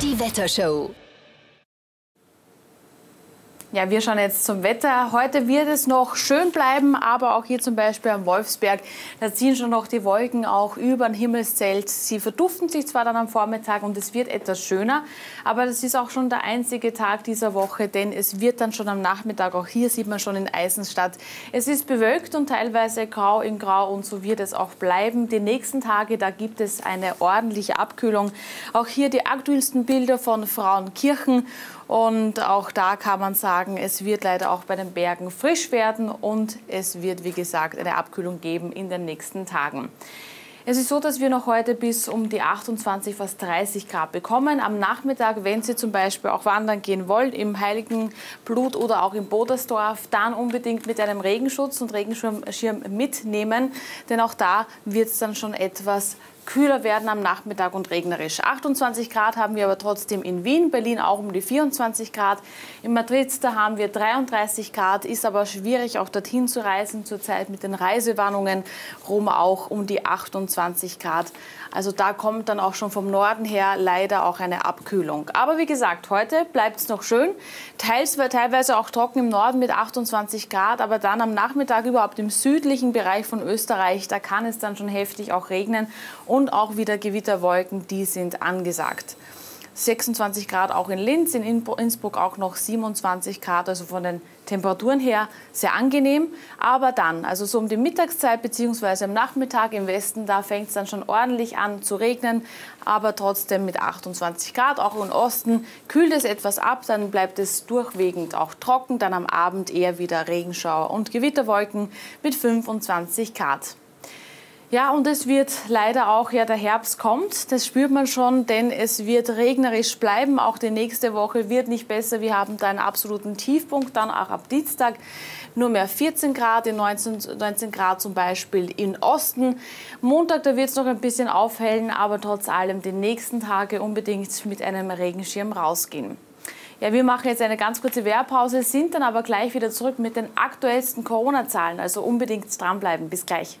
Die Wettershow. Ja, wir schauen jetzt zum Wetter. Heute wird es noch schön bleiben, aber auch hier zum Beispiel am Wolfsberg, da ziehen schon noch die Wolken auch über ein Himmelszelt. Sie verduften sich zwar dann am Vormittag und es wird etwas schöner, aber das ist auch schon der einzige Tag dieser Woche, denn es wird dann schon am Nachmittag, auch hier sieht man schon in Eisenstadt, es ist bewölkt und teilweise grau in grau und so wird es auch bleiben. Die nächsten Tage, da gibt es eine ordentliche Abkühlung. Auch hier die aktuellsten Bilder von Frauenkirchen und auch da kann man sagen, es wird leider auch bei den Bergen frisch werden und es wird, wie gesagt, eine Abkühlung geben in den nächsten Tagen. Es ist so, dass wir noch heute bis um die 28, fast 30 Grad bekommen. Am Nachmittag, wenn Sie zum Beispiel auch wandern gehen wollen, im Heiligen Blut oder auch im Bodersdorf, dann unbedingt mit einem Regenschutz und Regenschirm mitnehmen, denn auch da wird es dann schon etwas kühler werden am Nachmittag und regnerisch. 28 Grad haben wir aber trotzdem in Wien, Berlin auch um die 24 Grad. In Madrid, da haben wir 33 Grad, ist aber schwierig auch dorthin zu reisen zurzeit mit den Reisewarnungen. Rom auch um die 28 Grad. Also da kommt dann auch schon vom Norden her leider auch eine Abkühlung. Aber wie gesagt, heute bleibt es noch schön. Teils, teilweise auch trocken im Norden mit 28 Grad, aber dann am Nachmittag überhaupt im südlichen Bereich von Österreich, da kann es dann schon heftig auch regnen auch wieder Gewitterwolken, die sind angesagt. 26 Grad auch in Linz, in Innsbruck auch noch 27 Grad, also von den Temperaturen her sehr angenehm. Aber dann, also so um die Mittagszeit bzw. am Nachmittag im Westen, da fängt es dann schon ordentlich an zu regnen, aber trotzdem mit 28 Grad. Auch im Osten kühlt es etwas ab, dann bleibt es durchwegend auch trocken, dann am Abend eher wieder Regenschauer und Gewitterwolken mit 25 Grad. Ja, und es wird leider auch, ja, der Herbst kommt, das spürt man schon, denn es wird regnerisch bleiben. Auch die nächste Woche wird nicht besser. Wir haben da einen absoluten Tiefpunkt, dann auch ab Dienstag nur mehr 14 Grad, in 19, 19 Grad zum Beispiel im Osten. Montag, da wird es noch ein bisschen aufhellen, aber trotz allem die nächsten Tage unbedingt mit einem Regenschirm rausgehen. Ja, wir machen jetzt eine ganz kurze Wehrpause, sind dann aber gleich wieder zurück mit den aktuellsten Corona-Zahlen. Also unbedingt dranbleiben. Bis gleich.